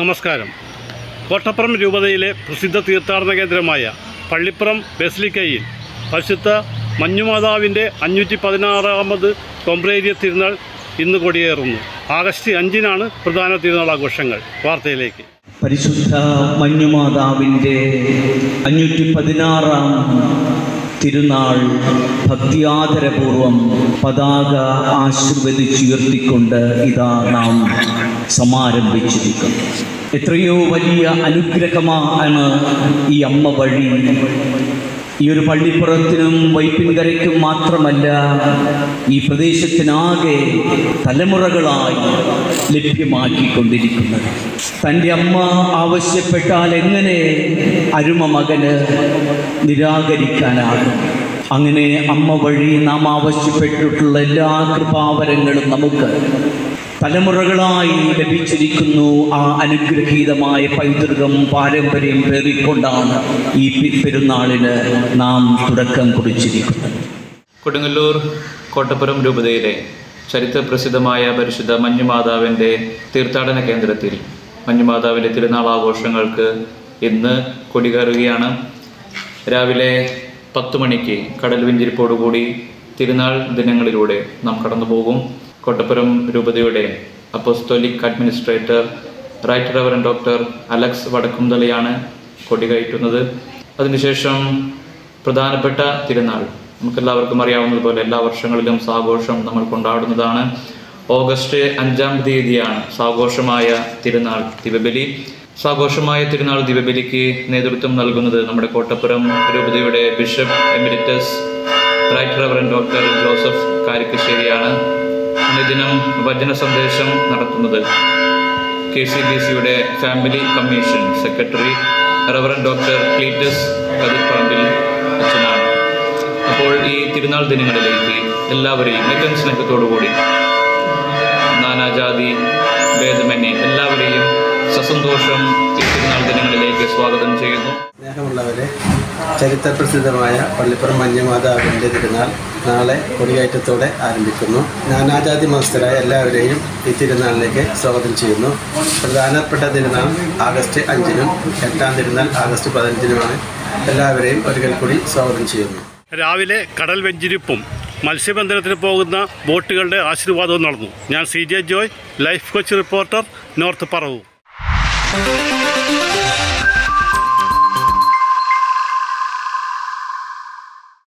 നമസ്കാരം. കോട്ടപ്പുറം രൂപതയിലെ പ്രസിദ്ധ തീർത്ഥാടന കേന്ദ്രമായ പള്ളിപ്പുറം ബെസ്ലിക്കയിൽ പരിശുദ്ധ മഞ്ഞുമാതാവിന്റെ അഞ്ഞൂറ്റി പതിനാറാമത് കൊമ്പ്രേരിയ തിരുനാൾ ഇന്ന് കൊടിയേറുന്നു. ആഗസ്റ്റ് അഞ്ചിനാണ് പ്രധാന തിരുനാൾ ആഘോഷങ്ങൾ. വാർത്തയിലേക്ക്. പരിശുദ്ധ മഞ്ഞുമാതാവിന്റെ അഞ്ഞൂറ്റി പതിനാറാം തിരുനാൾ ഭക്തിയാദരപൂർവം പതാക ആശീർവദിച്ചുയർത്തിക്കൊണ്ട് ഇതാ നാം സമാരംഭിച്ചിരിക്കുന്നു. എത്രയോ വലിയ അനുഗ്രഹമാണ് ഈ അമ്മ വഴി. ഈ ഒരു പള്ളിപ്പുറത്തിനും വൈപ്പിൻകരയ്ക്കും മാത്രമല്ല ഈ പ്രദേശത്തിനാകെ തലമുറകളായി ലഭ്യമാക്കിക്കൊണ്ടിരിക്കുന്നത്. തന്റെ അമ്മ ആവശ്യപ്പെട്ടാൽ എങ്ങനെ അരുമ മകന് നിരാകരിക്കാനാകും? അങ്ങനെ അമ്മ വഴി നാം ആവശ്യപ്പെട്ടിട്ടുള്ള എല്ലാ കൃപാവരങ്ങളും നമുക്ക് തലമുറകളായി ലഭിച്ചിരിക്കുന്നു ആ അനുഗ്രഹീതമായ പൈതൃകം പാരമ്പര്യം പേറിക്കൊണ്ടാണ് ഈ പെരുന്നാളിന് നാം തുടക്കം കുറിച്ചിരിക്കുന്നത്. കൊടുങ്ങല്ലൂർ കോട്ടപ്പുറം രൂപതയിലെ ചരിത്രപ്രസിദ്ധമായ പരിശുദ്ധ മഞ്ഞുമാതാവിന്റെ തീർത്ഥാടന കേന്ദ്രത്തിൽ മഞ്ഞുമാതാവിന്റെ തിരുനാൾ ആഘോഷങ്ങൾക്ക് ഇന്ന് കൊടികയറുകയാണ്. രാവിലെ പത്ത് മണിക്ക് കടൽ വെഞ്ചിരിപ്പോടുകൂടി തിരുനാൾ ദിനങ്ങളിലൂടെ നാം കടന്നു പോകും കോട്ടപ്പുറം രൂപതയുടെ apostolic administrator right reverend doctor Alex വടക്കുംതലയാണ് കൊടികയറ്റുന്നത് അതിനുശേഷം പ്രധാനപ്പെട്ട തിരുനാൾ. നമുക്കെല്ലാവർക്കും അറിയാവുന്നതുപോലെ എല്ലാ വർഷങ്ങളിലും സാഘോഷം നമ്മൾ കൊണ്ടാടുന്നതാണ്. ഓഗസ്റ്റ് അഞ്ചാം തീയതിയാണ് സാഘോഷമായ തിരുനാൾ ദിവബലി സാഘോഷമായ തിരുനാൾ ദിവബലിക്ക് നേതൃത്വം നൽകുന്നത് നമ്മുടെ കോട്ടപ്പുറം രൂപതയുടെ bishop emeritus right reverend doctor Joseph കാരിക്കശ്ശേരിയാണ്. അനുദിനം വചന സന്ദേശം നടത്തുന്നത് കെ സി ബി സിയുടെ family commission secretary reverend doctor Cletus Kathirparambil അച്ഛനാണ്. അപ്പോൾ ഈ തിരുനാൾ ദിനങ്ങളിലേക്ക് എല്ലാവരെയും ഏറ്റവും സ്നേഹത്തോടുകൂടി നാനാജാതി ഭേദമന്യേ എല്ലാവരെയും സസന്തോഷം ഈ തിരുനാൾ ദിനങ്ങളിലേക്ക് സ്വാഗതം ചെയ്യുന്നു. സ്നേഹമുള്ളവരെ ചരിത്രപ്രസിദ്ധമായ പള്ളിപ്പുറം മഞ്ഞമാതാവിന്റെ തിരുനാൾ നാളെ കൊടിയേറ്റത്തോടെ ആരംഭിക്കുന്നു. നാനാജാതി മതസ്ഥരായ എല്ലാവരെയും ഈ തിരുനാളിലേക്ക് സ്വാഗതം ചെയ്യുന്നു. പ്രധാനപ്പെട്ട തിരുനാൾ ആഗസ്റ്റ് അഞ്ചിനും എട്ടാം തിരുനാൾ ആഗസ്റ്റ് പതിനഞ്ചിനുമാണ്. എല്ലാവരെയും ഒരിക്കൽ കൂടി സ്വാഗതം ചെയ്യുന്നു. രാവിലെ കടൽ വെഞ്ചിരിപ്പും മത്സ്യബന്ധനത്തിന് പോകുന്ന ബോട്ടുകളുടെ ആശീർവാദവും നടന്നു. ഞാൻ C J Joy life coach reporter North Paravur.